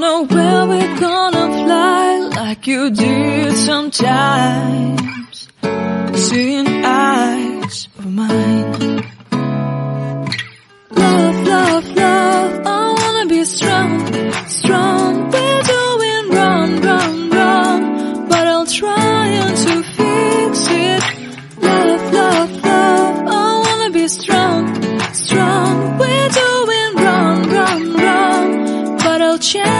don't know where we're gonna fly like you did sometimes. Seeing eyes of mine. Love, love, love, I wanna be strong, strong. We're doing wrong, wrong, wrong, but I'll try to fix it. Love, love, love, I wanna be strong, strong. We're doing wrong, wrong, wrong, but I'll change